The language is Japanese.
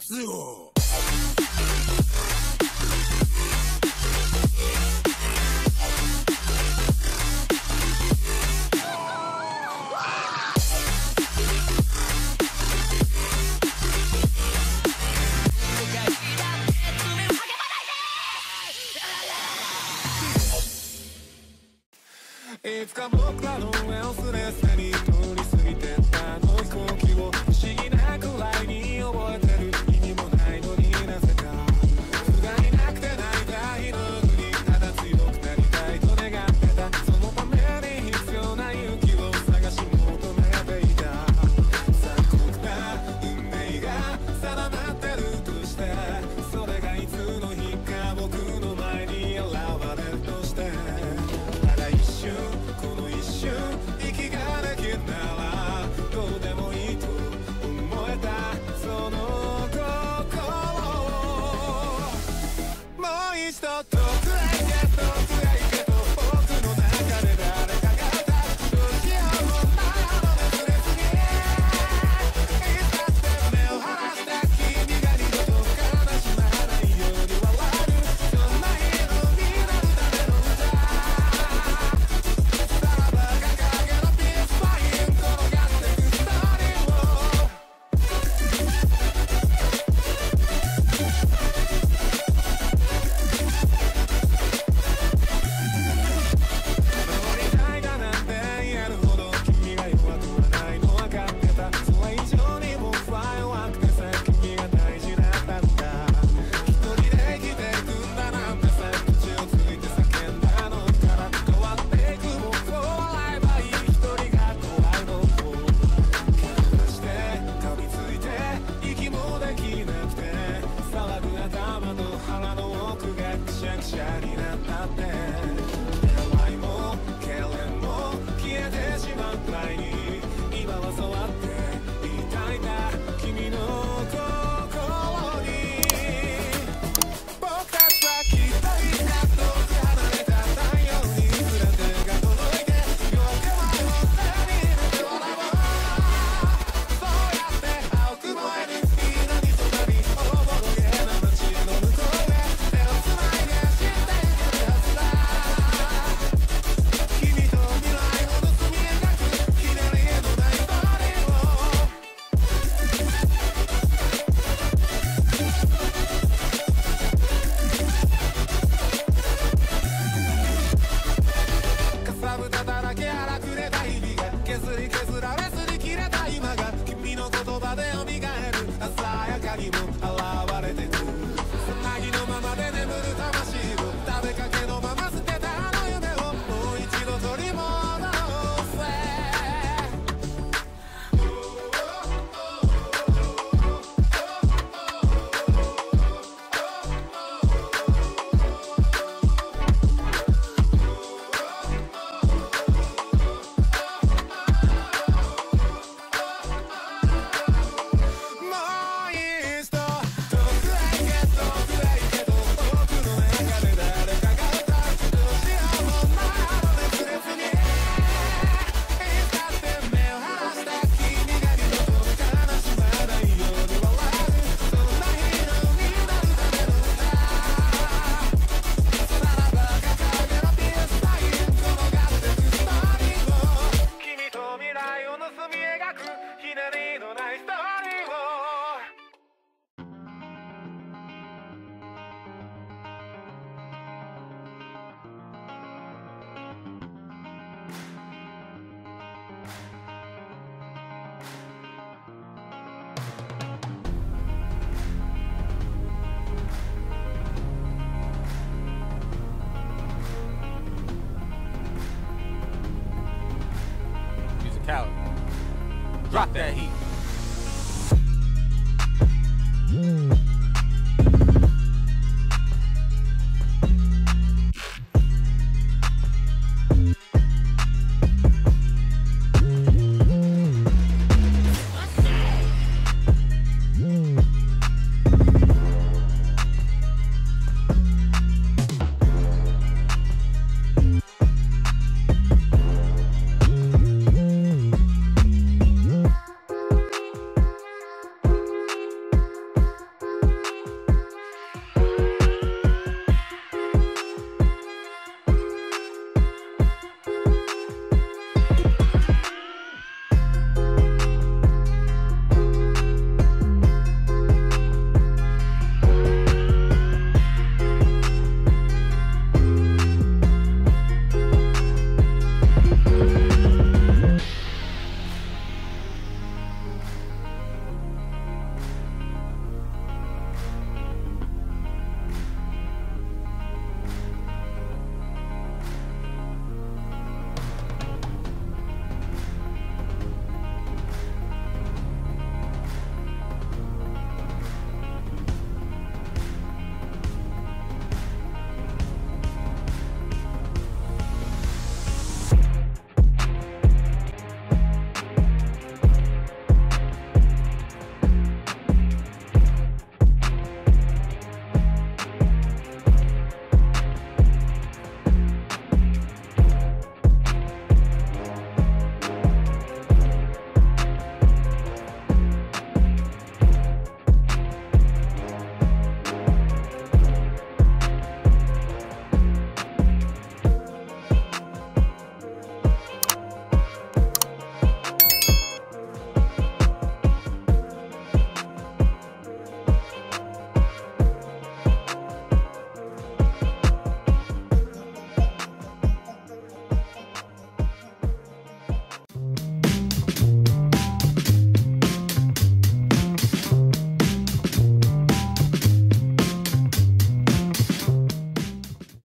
つをいつか僕らの上をすれすれに取り Drop that heat. Mm.